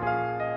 you